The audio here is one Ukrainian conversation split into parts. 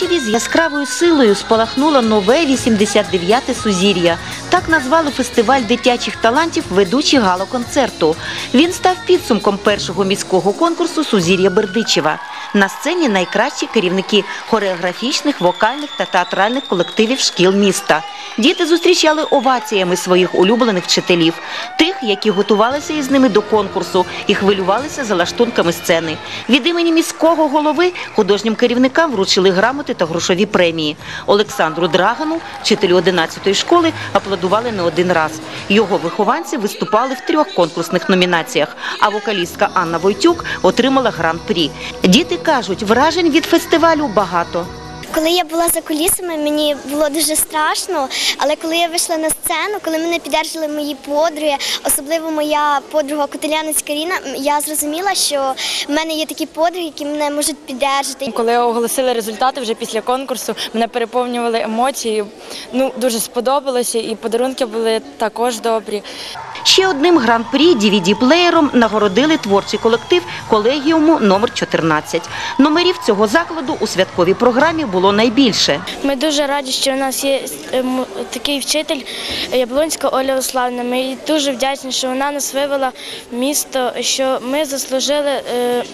Бердичеві з яскравою силою спалахнуло нове 89-те сузір'я. Так назвали фестиваль дитячих талантів ведучі гало-концерту. Він став підсумком першого міського конкурсу Сузір'я Бердичева. На сцені найкращі керівники хореографічних, вокальних та театральних колективів шкіл міста. Діти зустрічали оваціями своїх улюблених вчителів, тих, які готувалися із ними до конкурсу і хвилювалися за лаштунками сцени. Від імені міського голови художнім керівникам вручили грамоти та грошові премії. Олександру Драгану, вчителю 11-ї школи, аплодували не один раз. Його вихованці виступали в трьох конкурсних номінаціях, а вокалістка Анна Войтюк отримала гран-прі. Діти кажуть, вражень від фестивалю багато. Коли я була за кулісами, мені було дуже страшно. Але коли я вийшла на сцену, коли мене піддержали мої подруги, особливо моя подруга Котелянець Каріна, я зрозуміла, що в мене є такі подруги, які мене можуть піддержати. Коли оголосили результати вже після конкурсу, мене переповнювали емоції. Ну дуже сподобалося, і подарунки були також добрі. Ще одним гран-прі DVD-плеєром нагородили творчий колектив колегіуму номер 14. Номерів цього закладу у святковій програмі було найбільше. Ми дуже раді, що у нас є е, такий вчитель Яблонська Оля Уславна. Ми їй дуже вдячні, що вона нас вивела в місто, що ми заслужили е, е,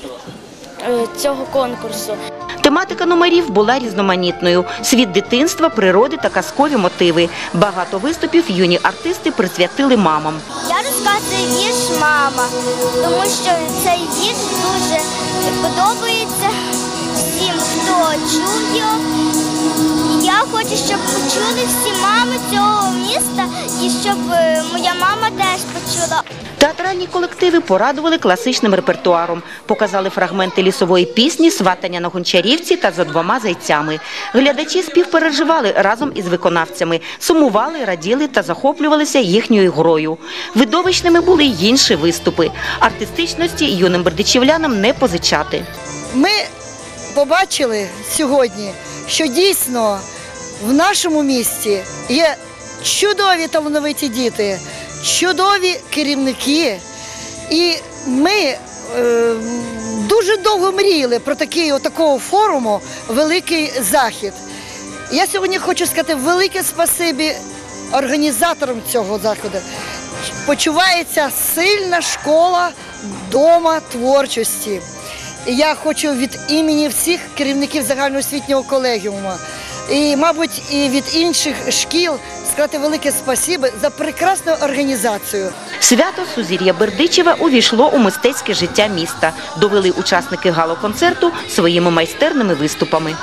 цього конкурсу. Тематика номерів була різноманітною: світ дитинства, природи та казкові мотиви. Багато виступів юні артисти присвятили мамам. Я розказую вірш мама, тому що цей вірш дуже подобається всім, хто чув його. Я хочу, щоб почули всі мами цього міста і щоб е, моя мама теж почула. Театральні колективи порадували класичним репертуаром, показали фрагменти лісової пісні, сватання на гончарівці та за двома зайцями. Глядачі співпереживали разом із виконавцями, сумували, раділи та захоплювалися їхньою грою. Видовищними були й інші виступи. Артистичності юним бердичівлянам не позичати. Ми побачили сьогодні, що дійсно в нашому місті є чудові талановиті діти, чудові керівники. І ми е, дуже довго мріяли про такий отакого форуму великий захід. Я сьогодні хочу сказати велике спасибі організаторам цього заходу. Почувається сильна школа дома творчості. І я хочу від імені всіх керівників загальноосвітнього колегіуму і, мабуть, і від інших шкіл сказати велике спасибі за прекрасну організацію. Свято Сузір'я Бердичева увійшло у мистецьке життя міста. Довели учасники гало-концерту своїми майстерними виступами.